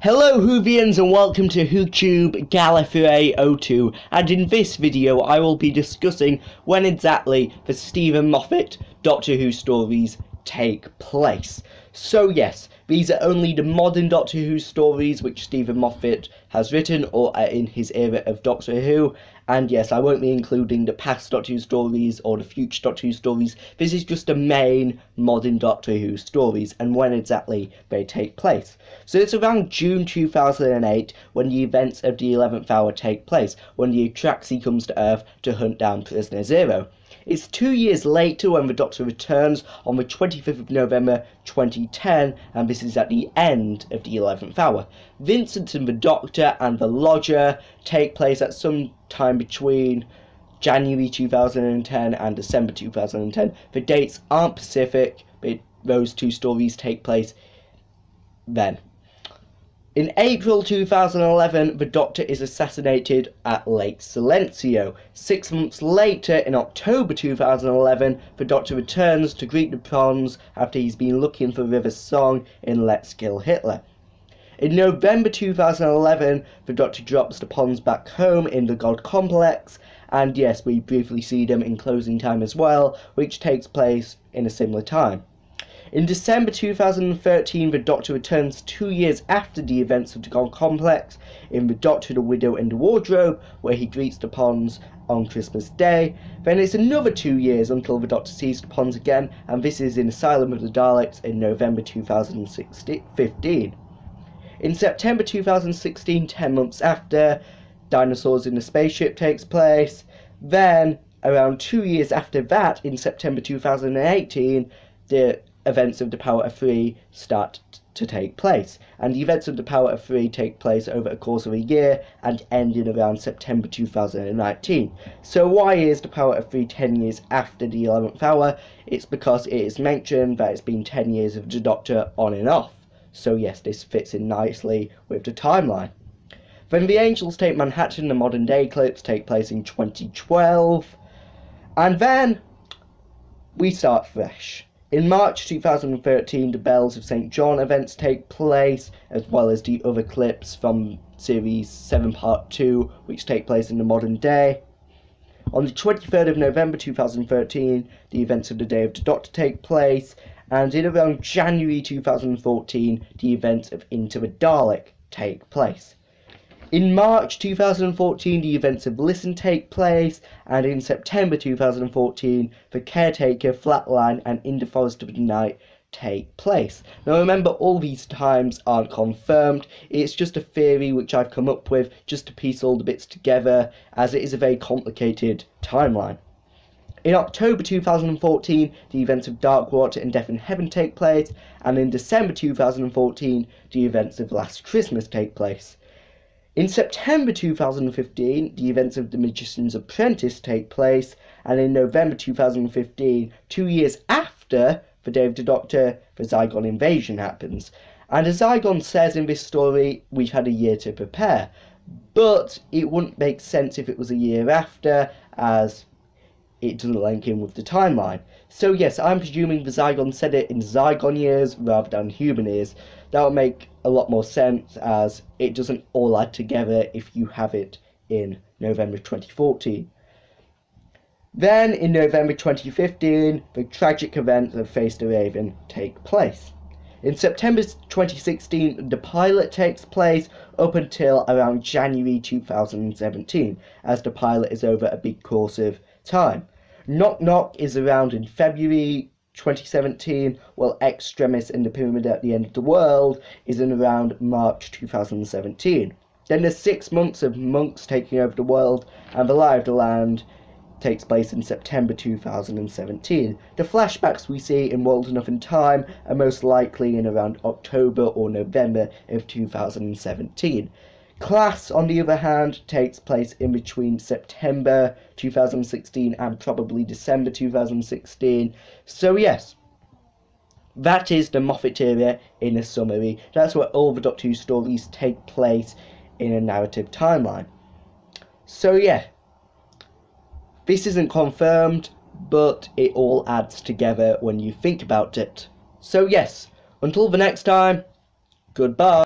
Hello Whovians and welcome to WhoTube Gallifrey 02 and in this video I will be discussing when exactly the Steven Moffat Doctor Who stories take place. So yes, these are only the modern Doctor Who stories which Steven Moffat has written or are in his era of Doctor Who. And yes, I won't be including the past Doctor Who stories or the future Doctor Who stories. This is just the main modern Doctor Who stories and when exactly they take place. So it's around June 2008 when the events of the 11th hour take place, when the Atraxi comes to Earth to hunt down Prisoner Zero. It's two years later when the Doctor returns on the 25th of November 2010, and this is at the end of the 11th hour. Vincent and the Doctor and the Lodger take place at some time between January 2010 and December 2010. The dates aren't specific, but those two stories take place then. In April 2011, the Doctor is assassinated at Lake Silencio. Six months later, in October 2011, the Doctor returns to greet the Ponds after he's been looking for River's song in Let's Kill Hitler. In November 2011, the Doctor drops the Ponds back home in the God Complex, and yes, we briefly see them in closing time as well, which takes place in a similar time. In December 2013, the Doctor returns two years after the events of the God Complex in The Doctor, the Widow, and the Wardrobe, where he greets the Ponds on Christmas Day. Then it's another two years until the Doctor sees the Ponds again, and this is in Asylum of the Daleks in November 2015. In September 2016, 10 months after, Dinosaurs in the Spaceship takes place. Then, around two years after that, in September 2018, the events of the Power of Three start to take place. And the events of the Power of Three take place over a course of a year and end in around September 2019. So why is the Power of Three 10 years after the 11th hour? It's because it is mentioned that it's been 10 years of the Doctor on and off. So yes, this fits in nicely with the timeline. Then the Angels Take Manhattan, the modern day clips take place in 2012. And then we start fresh. In March 2013, the Bells of St. John events take place, as well as the other clips from Series 7 Part 2, which take place in the modern day. On the 23rd of November 2013, the events of the Day of the Doctor take place, and in around January 2014, the events of Into the Dalek take place. In March 2014, the events of Listen take place, and in September 2014, The Caretaker, Flatline, and In the Forest of the Night take place. Now remember, all these times aren't confirmed, it's just a theory which I've come up with just to piece all the bits together, as it is a very complicated timeline. In October 2014, the events of Dark Water and Death in Heaven take place, and in December 2014, the events of Last Christmas take place. In September 2015, the events of The Magician's Apprentice take place, and in November 2015, two years after the Day of the Doctor, the Zygon invasion happens. And as Zygon says in this story, we've had a year to prepare. But it wouldn't make sense if it was a year after, as it doesn't link in with the timeline. So yes, I'm presuming the Zygon said it in Zygon years rather than human years. That would make a lot more sense as it doesn't all add together if you have it in November 2014. Then in November 2015, the tragic events of Face the Raven take place. In September 2016, the pilot takes place up until around January 2017, as the pilot is over a big course of time. Knock Knock is around in February 2017, while Extremis in the Pyramid at the End of the World is in around March 2017. Then there's six months of monks taking over the world, and the Lie of the Land takes place in September 2017. The flashbacks we see in World Enough and Time are most likely in around October or November of 2017. Class, on the other hand, takes place in between September 2016 and probably December 2016. So, yes, that is the Moffat era in a summary. That's where all the Doctor Who stories take place in a narrative timeline. So, yeah, This isn't confirmed, but it all adds together when you think about it. So, yes, until the next time, goodbye.